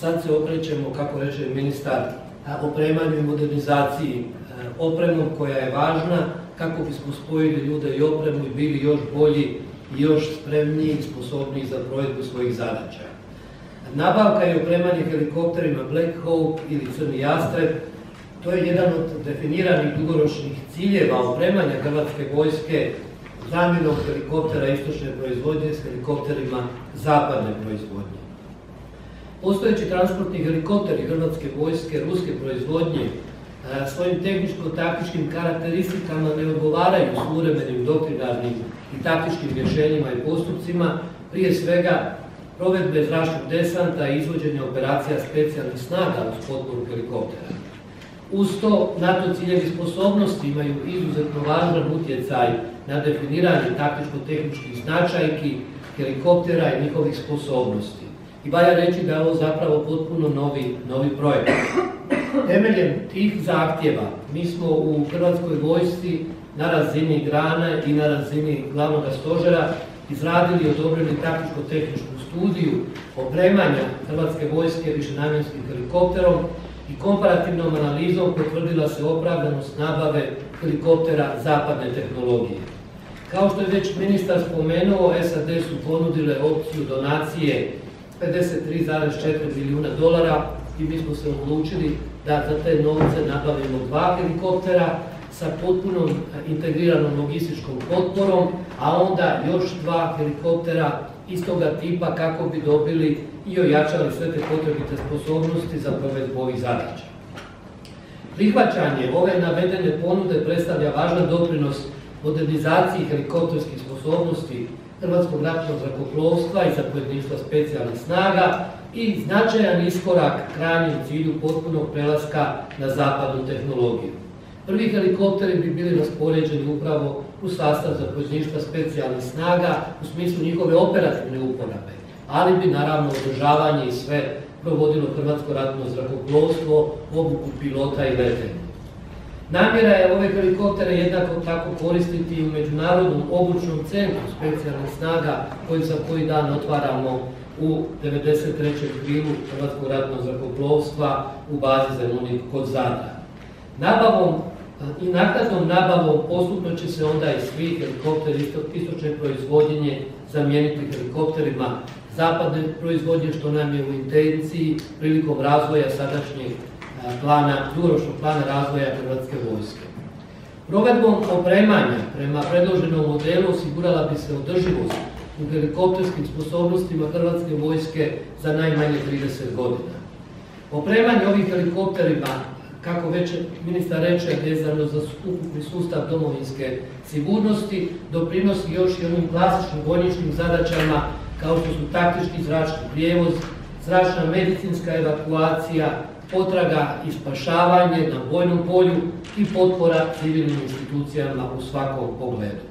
sad se okrećemo, kako reče ministar, opremanju i modernizaciji opremom koja je važna kako bismo spojili ljude i opremu i bili još bolji i još spremniji i sposobniji za provedbu svojih zadaća. Nabavka i opremanje helikopterima Black Hawk ili Crni Jastreb, to je jedan od definiranih dugoročnih ciljeva opremanja Hrvatske vojske zamjenom helikoptera istočne proizvodnje s helikopterima zapadne proizvodnje. Postojeći transportni helikopteri Hrvatske vojske ruske proizvodnje svojim tehničko-taktičkim karakteristikama ne odgovaraju suvremenim doktrinarnim i taktičkim rješenjima i postupcima, prije svega provedbe zračnog desanta i izvođenja operacija specijalnih snaga uz potporu helikoptera. Uz to, NATO ciljevi sposobnosti imaju izuzetno važan utjecaj na definiranje taktičko-tehničkih značajki, helikoptera i njihovih sposobnosti. I valja reći da je ovo zapravo potpuno novi, novi projekt. Temeljem tih zahtjeva mi smo u Hrvatskoj vojsci na razini grana i na razini glavnog stožera izradili i odobrili taktičko-tehničku studiju opremanja Hrvatske vojske višenamjenskim helikopterom i komparativnom analizom potvrdila se opravdanost nabave helikoptera zapadne tehnologije. Kao što je već ministar spomenuo, SAD su ponudile opciju donacije 53,4 milijuna dolara i mi smo se odlučili da za te novce nabavimo dva helikoptera sa potpunom integriranom logističkom potporom, a onda još dva helikoptera istoga tipa kako bi dobili i ojačali sve te potrebite sposobnosti za provedbu ovih zadaća. Prihvaćanje ove navedene ponude predstavlja važan doprinos modernizaciji helikopterskih sposobnosti Hrvatskog ratnog zrakoplovstva i zapovjedništva specijalnih snaga i značajan iskorak krajnjem cilju potpunog prelaska na zapadnu tehnologiju. Prvi helikopteri bi bili raspoređeni upravo u sastav zapovjedništva specijalnih snaga u smislu njihove operativne uporabe, ali bi naravno održavanje i sve provodilo Hrvatsko ratno zrakoplovstvo, obuku pilota i letenja. Namjera je ove helikoptere jednako tako koristiti u Međunarodnom obučnom centru specijalnih snaga koji za koji dan otvaramo u 93. krilu Hrvatskog ratnog zrakoplovstva u bazi Zemunik kod Zadra. Nabavom i naknadnom nabavom postupno će se onda i svi helikopteri istočne proizvodnje zamijeniti helikopterima zapadne proizvodnje, što nam je u intenciji prilikom razvoja sadašnjeg plana, dugoročnog plana razvoja Hrvatske vojske. Provedbom opremanja prema predloženom modelu osigurala bi se održivost u helikopterskim sposobnostima Hrvatske vojske za najmanje 30 godina. Opremanje ovih helikopterima, kako već ministar reče, vezano za ukupni sustav domovinske sigurnosti, doprinosi još i onim klasičnim vojničkim zadaćama kao što su taktički zračni prijevoz, zračna medicinska evakuacija, potraga i spašavanje na vojnom polju i potpora civilnim institucijama u svakom pogledu.